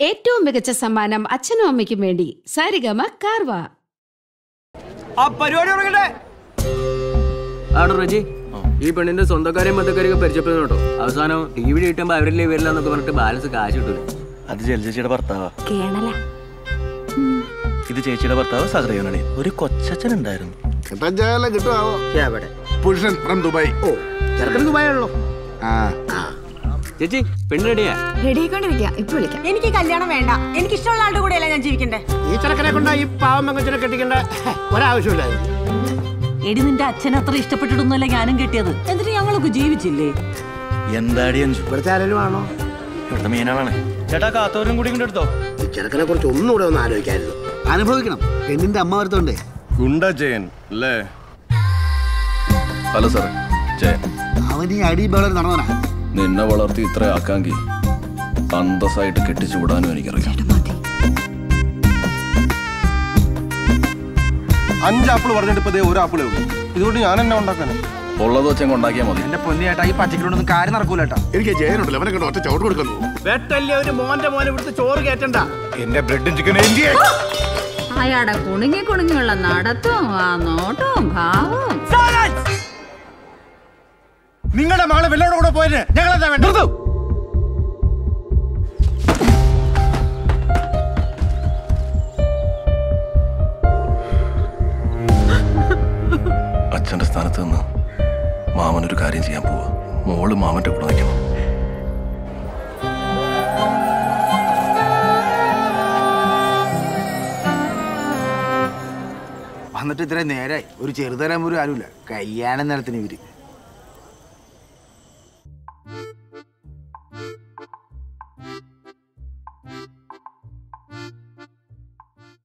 ഏറ്റവും മികച്ച സമ്മാനം അച്ഛനും അമ്മയ്ക്കും വേണ്ടി സാരിഗമ കാർവ. ആ പരിപാടി റജി? ഈ പെണ്ണിന്റെ സ്വന്തക്കാരെയും ബന്ധക്കാരെയൊക്കെ പരിചയപ്പെടുന്നു കേട്ടോ. അവസാനം ടി വി കിട്ടുമ്പോ അവരില്ലേ വരില്ല എന്നൊക്കെ പറഞ്ഞിട്ട് ബാലൻസ് കാശ് കിട്ടൂല? അത് ജലചേച്ചിയുടെ ഭർത്താവാ. കേണല. ഇത് ചേച്ചിയുടെ ഭർത്താവ് സഹദേവനാണ്. ഒരു കൊച്ചച്ഛൻ ഉണ്ടായിരുന്നു. കിട്ടാൻ പുരുഷൻ ഫ്രം ദുബായ് ഓ ചെറുക്കൻ ദുബായ് ആണല്ലോ. ആ ചേച്ചി പെണ്ണ് റെഡിയാ റെഡിയായിക്കൊണ്ടിരിക്കാം. ഇപ്പൊ വിളിക്കാം. എനിക്ക് കല്യാണം വേണ്ട. എനിക്ക് ഇഷ്ടമുള്ള ആളുടെ കൂടെയല്ല ഞാൻ ജീവിക്കണ്ടേ? ഈ ചെറുക്കനെ കൊണ്ട് ഈ പാവം പെങ്കച്ചിനെ കെട്ടിക്കേണ്ട? ഒരാവശ്യമില്ല എടി നിന്റെ അച്ഛൻ അത്ര ഇഷ്ടപ്പെട്ടിട്ടൊന്നുമല്ല ഞാനും കെട്ടിയത്. എന്നിട്ട് ഞങ്ങളൊക്കെ ജീവിച്ചില്ലേ? എന്താടി ഇവിടുത്തെ ആരെങ്കിലും ആണോ? ഇവിടുത്തെ മീനാണ് ചേട്ടാ കാത്തോരും കൂടി ഇങ്ങോട്ട് എടുത്തോ? ഈ ചെറുക്കനെ കുറിച്ച് ഒന്നുകൂടെ ഒന്ന് ആലോചിക്കായിരുന്നു. അനുഭവിക്കണം. പെണ്ണിന്റെ അമ്മ വരുത്തോണ്ടേ. ഗുണ്ട ജയൻ അല്ലേ? ഹലോ സാറേ ജയൻ അവൻ ഈ അടി ബേളർ നടന്നവനാ. നിന്നെ വളർത്തി ഇത്ര ആക്കാങ്കി അന്തസ്സായിട്ട് കെട്ടിച്ചു വിടാനും എനിക്കറിയാം. അഞ്ച് ആപ്പിൾ പറഞ്ഞിട്ട് ഇപ്പൊ ദേ ഒരു ആപ്പിളേ ഉള്ളൂ. ഇതുകൊണ്ട് ഞാൻ എന്നെ ഉണ്ടാക്കാൻ ഉള്ളത് വെച്ചങ്ങ് ഉണ്ടാക്കിയാൽ മതി. എന്റെ പൊന്നിയേട്ടാ ഈ പച്ചക്കറിയൊന്നും കാര്യം നടക്കൂലേട്ടാ എനിക്ക് ജയനുണ്ടല്ലോ അവനെ കണ്ട്? ഒറ്റ ചോറ് കൊടുക്കുന്നു വെട്ടല്ലേ ഒരു മോന്റെ മോനെ ഇവിടുത്തെ ചോറ് കേറ്റണ്ട എന്റെ ബ്രെഡ് ചിക്കൻ അയാടെ കുണുങ്ങി കുണുങ്ങിയുള്ള നടത്തവും ആ നോട്ടവും ഭാവവും. നിങ്ങളുടെ മകളെ വെല്ലോടെ കൂടെ പോയത് ഞങ്ങൾ എന്താ വേണ്ടത് അച്ഛന്റെ സ്ഥാനത്ത് നിന്ന് മാമൻ ഒരു കാര്യം ചെയ്യാൻ പോവാ. മോൾ മാമന്റെ കൂടെ നിൽക്കണം. വന്നിട്ട് ഇത്രയും നേരായി. ഒരു ചെറുതരം ഒരു ആരുമില്ല. കല്യാണം നടത്തിന് ഇവർ.